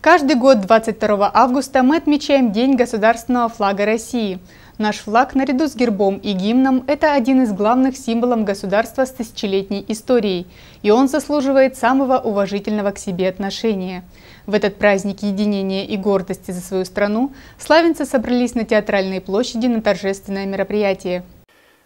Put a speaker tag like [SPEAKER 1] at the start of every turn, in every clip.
[SPEAKER 1] Каждый год 22 августа мы отмечаем День государственного флага России. Наш флаг наряду с гербом и гимном – это один из главных символов государства с тысячелетней историей, и он заслуживает самого уважительного к себе отношения. В этот праздник единения и гордости за свою страну славянцы собрались на Театральной площади на торжественное мероприятие –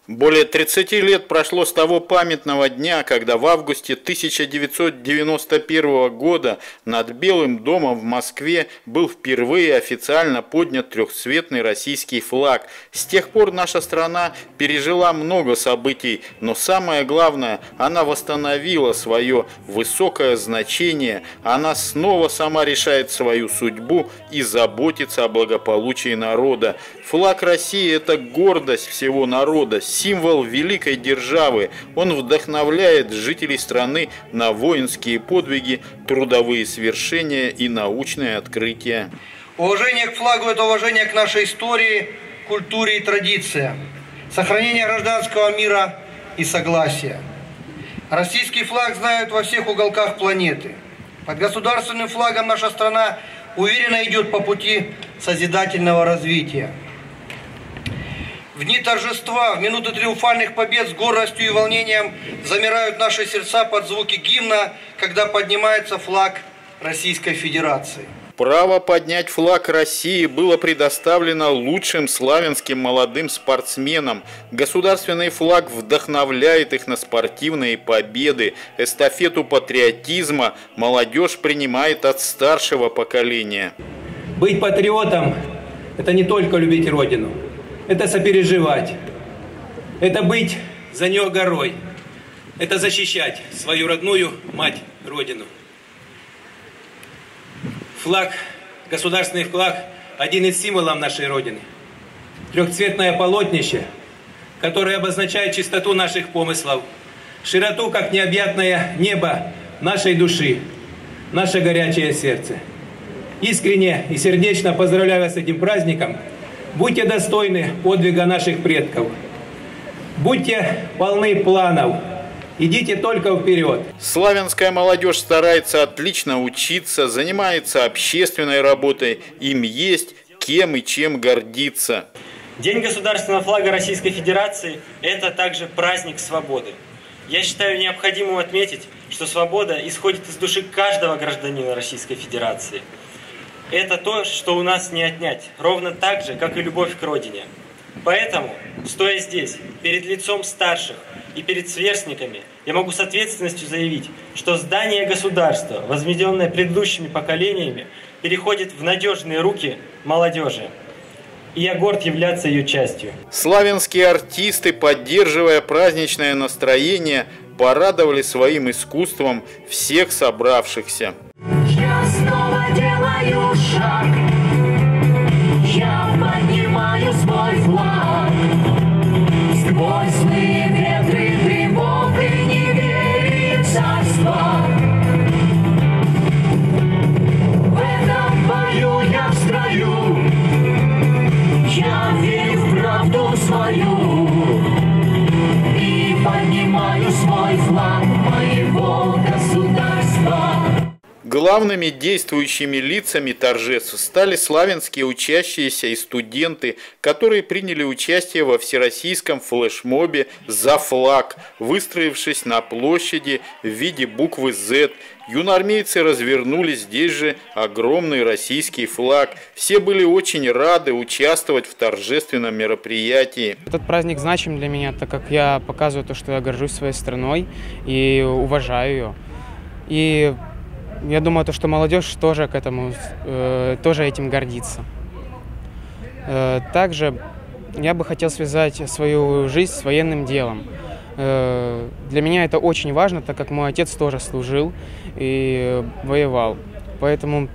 [SPEAKER 2] более 30 лет прошло с того памятного дня, когда в августе 1991 года над Белым домом в Москве был впервые официально поднят трехцветный российский флаг. С тех пор наша страна пережила много событий, но самое главное, она восстановила свое высокое значение, она снова сама решает свою судьбу и заботится о благополучии народа. Флаг России – это гордость всего народа, символ великой державы. Он вдохновляет жителей страны на воинские подвиги, трудовые свершения и научные открытия.
[SPEAKER 3] Уважение к флагу – это уважение к нашей истории, культуре и традициям. Сохранение гражданского мира и согласия. Российский флаг знают во всех уголках планеты. Под государственным флагом наша страна уверенно идет по пути созидательного развития. В дни торжества, в минуты триумфальных побед с гордостью и волнением замирают наши сердца под звуки гимна, когда поднимается флаг Российской Федерации.
[SPEAKER 2] Право поднять флаг России было предоставлено лучшим славянским молодым спортсменам. Государственный флаг вдохновляет их на спортивные победы. Эстафету патриотизма молодежь принимает от старшего поколения.
[SPEAKER 4] Быть патриотом – это не только любить Родину – это сопереживать, это быть за нее горой, это защищать свою родную мать Родину. Флаг, государственный флаг, один из символов нашей Родины. Трехцветное полотнище, которое обозначает чистоту наших помыслов, широту, как необъятное небо нашей души, наше горячее сердце. Искренне и сердечно поздравляю вас с этим праздником – Будьте достойны подвига наших предков. Будьте полны планов. Идите только вперед.
[SPEAKER 2] Славянская молодежь старается отлично учиться, занимается общественной работой. Им есть кем и чем гордиться.
[SPEAKER 5] День государственного флага Российской Федерации – это также праздник свободы. Я считаю необходимым отметить, что свобода исходит из души каждого гражданина Российской Федерации – это то, что у нас не отнять, ровно так же, как и любовь к родине. Поэтому, стоя здесь, перед лицом старших и перед сверстниками, я могу с ответственностью заявить, что здание государства, возведенное предыдущими поколениями, переходит в надежные руки молодежи. И я горд являться ее частью.
[SPEAKER 2] Славянские артисты, поддерживая праздничное настроение, порадовали своим искусством всех собравшихся. Шаг, я поднимаю свой флаг. Сквозь злые ветры дымов и неверие царства. В этом бою я в я верю в правду свою. И поднимаю свой флаг моего Главными действующими лицами торжеств стали славянские учащиеся и студенты, которые приняли участие во всероссийском флешмобе «За флаг», выстроившись на площади в виде буквы «З». Юноармейцы развернули здесь же огромный российский флаг. Все были очень рады участвовать в торжественном мероприятии.
[SPEAKER 6] Этот праздник значим для меня, так как я показываю то, что я горжусь своей страной и уважаю ее. И я думаю, то, что молодежь тоже к этому, э, тоже этим гордится. Э, также я бы хотел связать свою жизнь с военным делом. Э, для меня это очень важно, так как мой отец тоже служил и воевал. Поэтому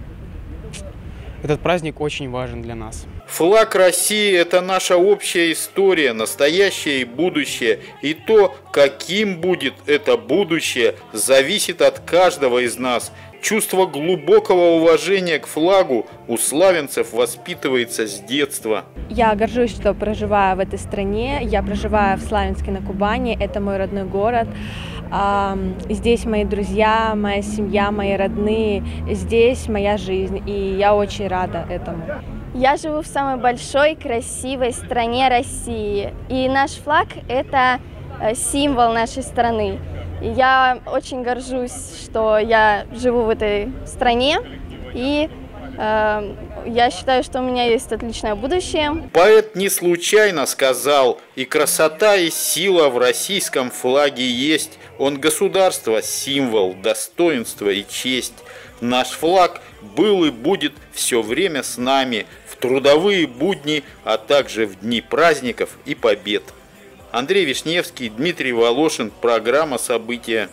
[SPEAKER 6] этот праздник очень важен для нас.
[SPEAKER 2] Флаг России – это наша общая история, настоящее и будущее. И то, каким будет это будущее, зависит от каждого из нас – Чувство глубокого уважения к флагу у славянцев воспитывается с детства.
[SPEAKER 7] Я горжусь, что проживаю в этой стране. Я проживаю в Славянске на Кубани. Это мой родной город. Здесь мои друзья, моя семья, мои родные. Здесь моя жизнь, и я очень рада этому.
[SPEAKER 8] Я живу в самой большой, красивой стране России. И наш флаг – это э, символ нашей страны. И я очень горжусь, что я живу в этой стране. И я считаю, что у меня есть отличное будущее.
[SPEAKER 2] Поэт не случайно сказал, и красота, и сила в российском флаге есть. Он государство, символ, достоинство и честь. Наш флаг был и будет все время с нами в трудовые будни, а также в дни праздников и побед. Андрей Вишневский, Дмитрий Волошин, программа «События».